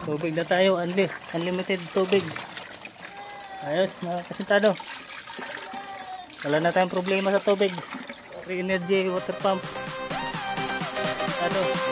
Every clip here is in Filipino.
Tubig na tayo, unli, unlimited tubig. Ayos, mga kasintado. Wala na tayong problema sa tubig. Free energy water pump. Ano?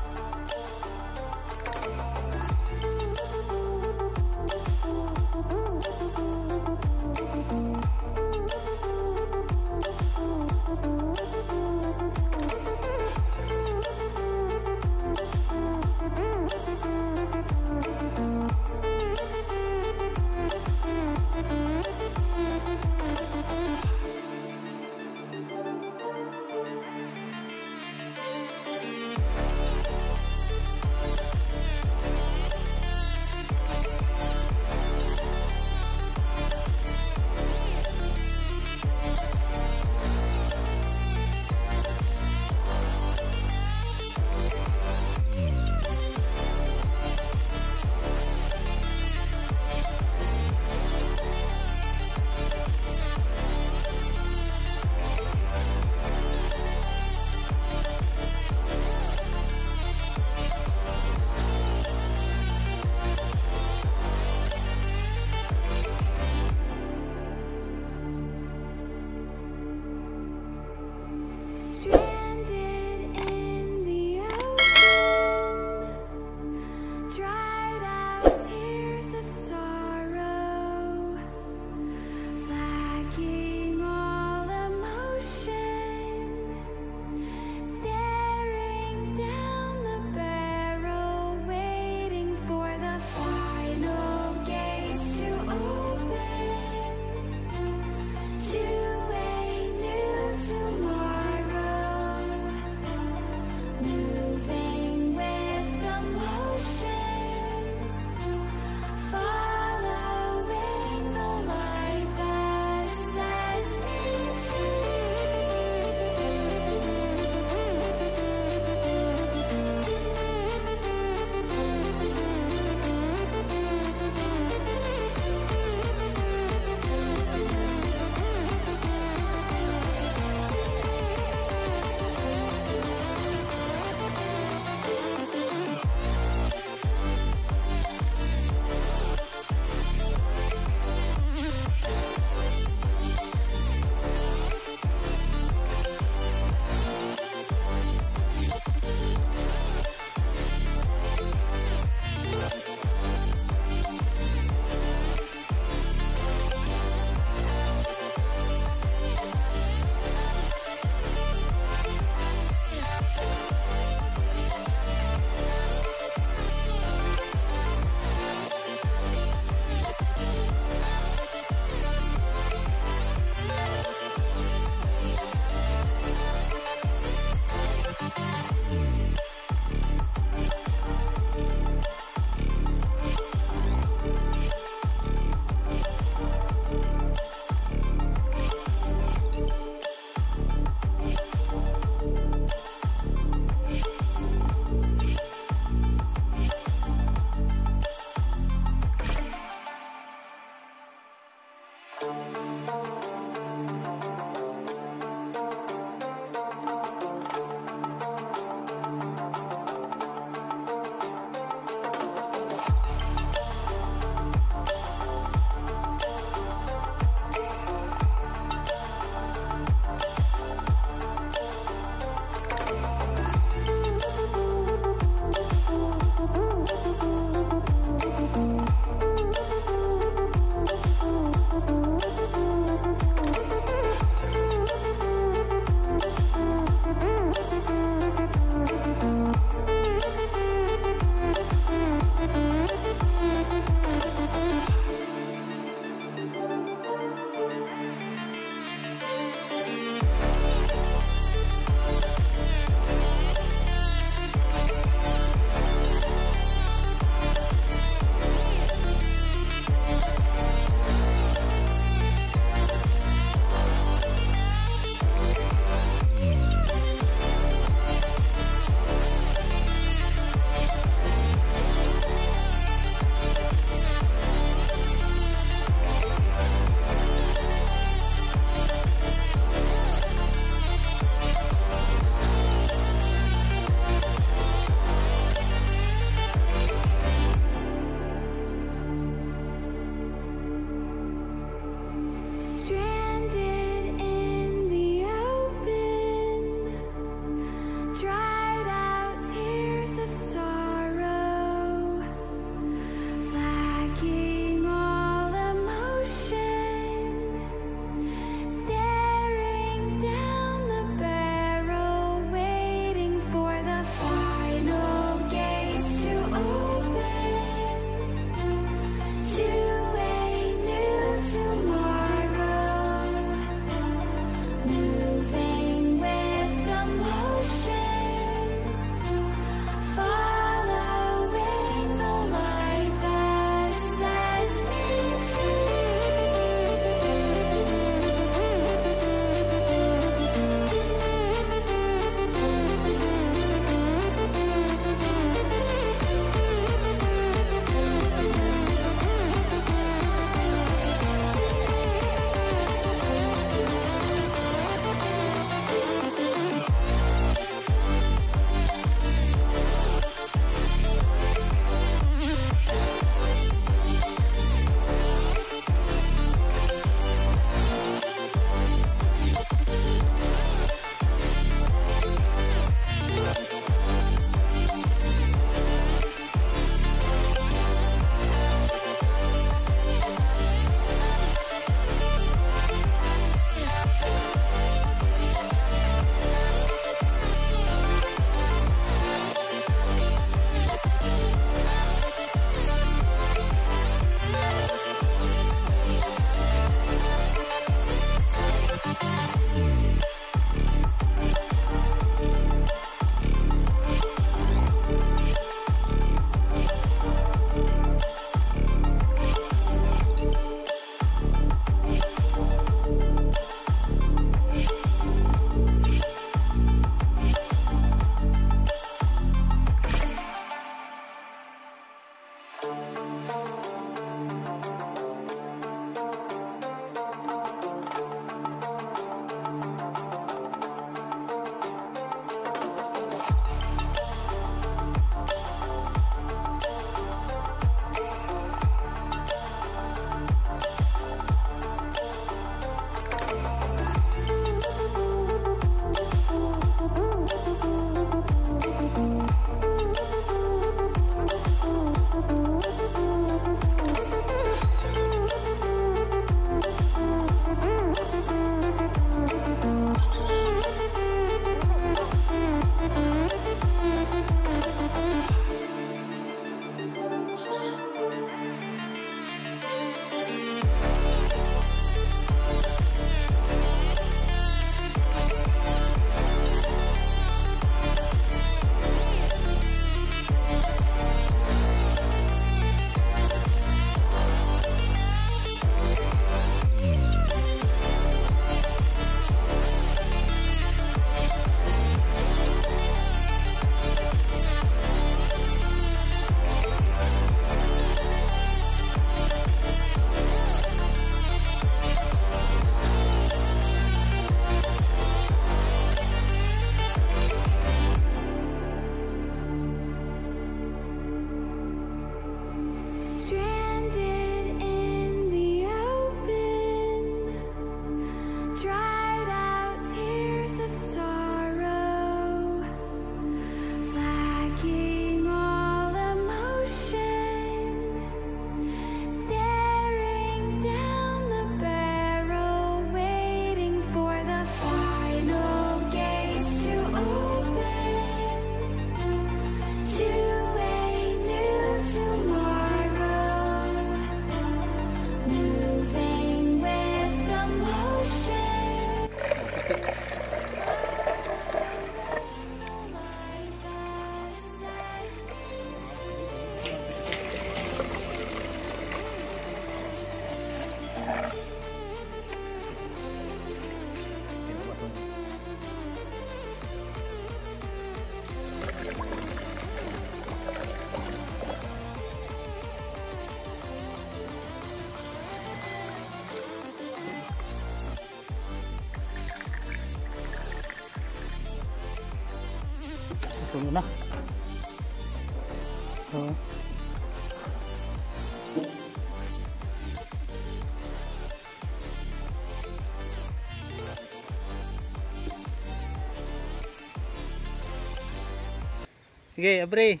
Sige, abre.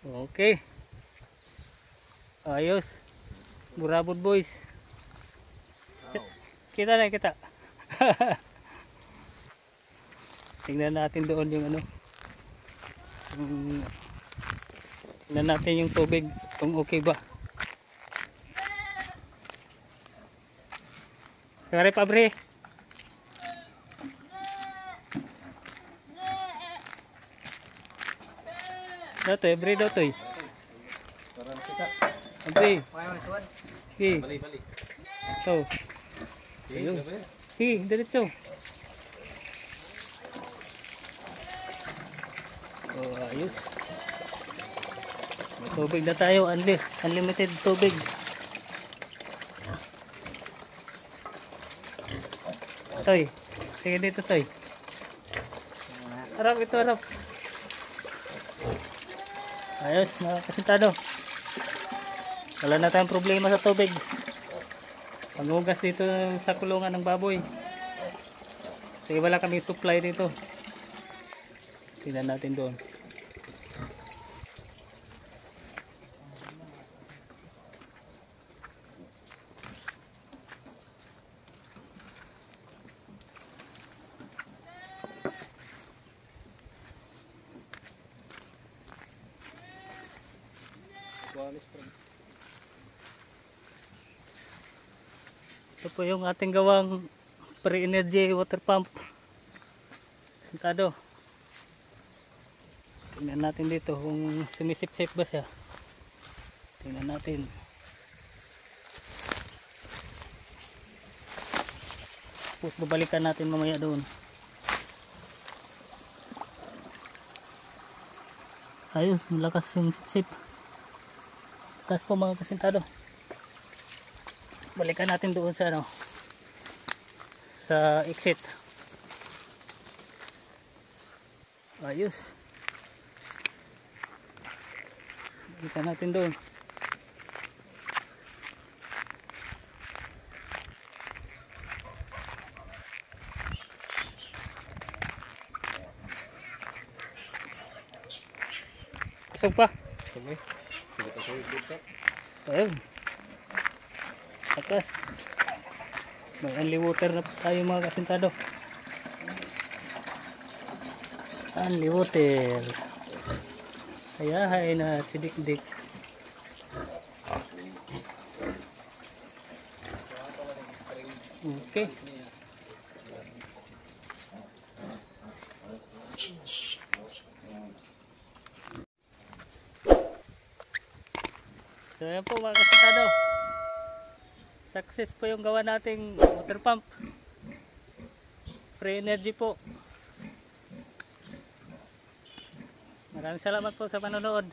Okay. Ayos. Burabot boys. Kita na, kita. Tingnan natin doon yung ano. Yung, tingnan natin yung tubig kung okay ba. Kare pa bre. Datoy, bre datoy. Bre. Sige. Bali, bali. So, Ayun. sige, diretso. Oh, ayos. May tubig na tayo, unli, unlimited tubig. Toy, sige dito Toy. Harap ito, harap. Ayos, mga kasintado. Wala na tayong problema sa tubig. Panghugas dito sa kulungan ng baboy. Sige, wala kami supply dito. Tingnan natin doon. Po yung ating gawang pre-energy water pump. Sentado. Tingnan natin dito kung sumisip-sip ba siya. Tingnan natin. Tapos babalikan natin mamaya doon. Ayos, malakas yung sip-sip. Taas po mga kasintado balikan natin doon sa ano sa exit ayos balikan natin doon Pasok pa. Dito. Ayun. Takas. May only water na po tayo mga kasintado. Only water. Kaya hay na si Dikdik. Okay. So yan po mga kasintado. Success po yung gawa nating water pump. Free energy po. Maraming salamat po sa panonood.